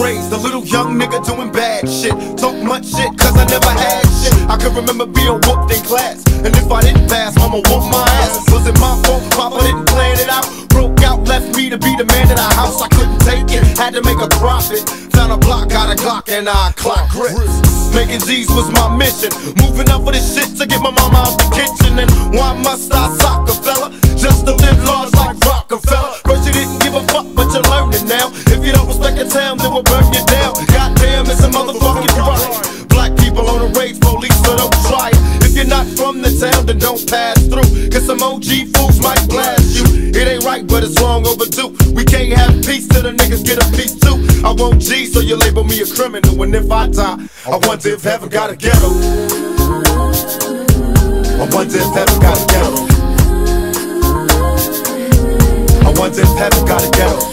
raised a little young nigga doing bad shit. Talk much shit, cause I never had shit. I can remember being whooped in class. And if I didn't pass, mama whooped my ass. Was it my fault? Papa didn't plan it out. Broke out, left me to be the man in the house. I couldn't take it, had to make a profit. Found a block, got a clock, and I clock it. Making Z's was my mission. Moving up for this shit to get my mama out the kitchen. And why must I sock a fella just to live large like rock? Town, then we'll burn you down. Goddamn, it's a motherfucking right. Black people on the rage police, so don't try it. If you're not from the town, then don't pass through. Cause some OG fools might blast you. It ain't right, but it's long overdue. We can't have peace till the niggas get a piece too. I want G, so you label me a criminal. And if I die, I wonder if heaven got a ghetto. I wonder if heaven got a ghetto. I wonder if heaven got a ghetto.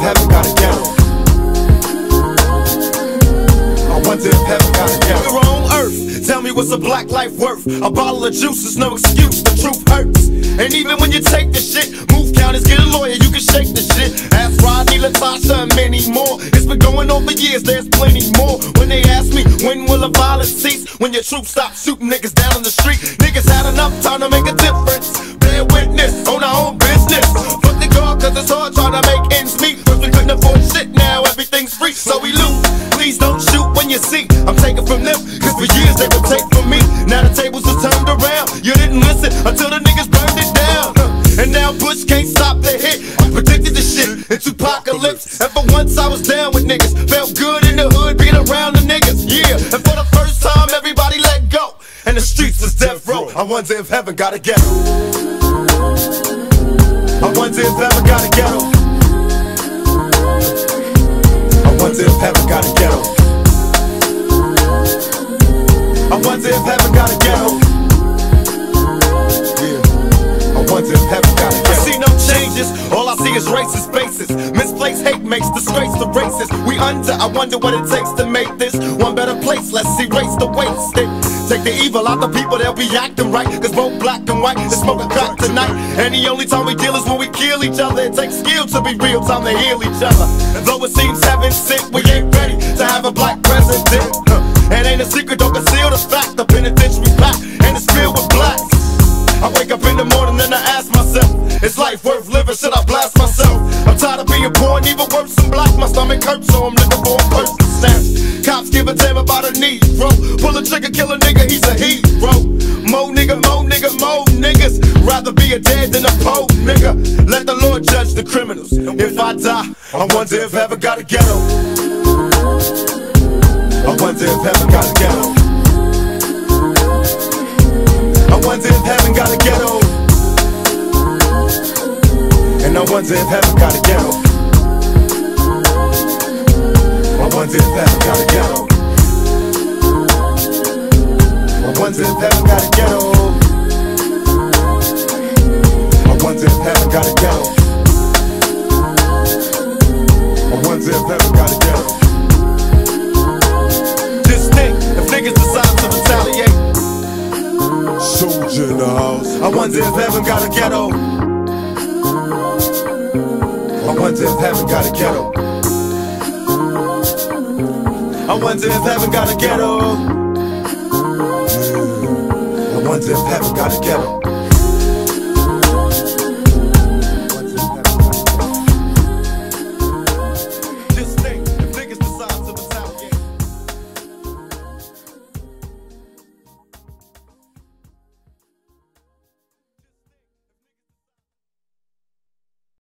Heaven got a. I wonder if heaven got a ghetto. You're on earth. Tell me what's a black life worth? A bottle of juice is no excuse. The truth hurts. And even when you take the shit, move counters, get a lawyer, you can shake the shit. Ask Rodney, Latasha, and many more. It's been going on for years, there's plenty more. When they ask me, when will the violence cease? When your troops stop shooting niggas down on the street. Niggas had enough time to make a difference. Death row. I wonder if heaven got a ghetto. I wonder if heaven got a ghetto. I wonder if heaven got a ghetto. I wonder if heaven got a ghetto. Yeah. I wonder if heaven changes. All I see is racist faces. Misplaced hate makes disgrace the races. We under. I wonder what it takes to make this one better place. Let's erase the wasted. Take the evil out the people, they'll be acting right. Cause both black and white is smoking crack tonight. And the only time we deal is when we kill each other. It takes skill to be real, time to heal each other. And though it seems heaven sent, we ain't ready to have a black president. It ain't a secret, don't conceal the fact. The penitentiary even worse than black. My stomach hurts, so I'm looking for a to snatch. Cops give a damn about a Negro. Pull a trigger, kill a nigga, he's a hero. Mo nigga, mo nigga, mo niggas. Rather be a dead than a po nigga. Let the Lord judge the criminals. If I die, I wonder if heaven got a ghetto. I wonder if heaven got a ghetto. I wonder if heaven got a ghetto. And I wonder if heaven got a ghetto. I wonder if heaven got a ghetto. I wonder if heaven got a ghetto. I wonder if heaven got a ghetto. I wonder if heaven got a ghetto. Just think, if niggas decide to retaliate. Soldier in the house. I wonder if heaven got a ghetto. I wonder if heaven got a ghetto. I wonder if heaven got a ghetto. I wonder if heaven got a ghetto.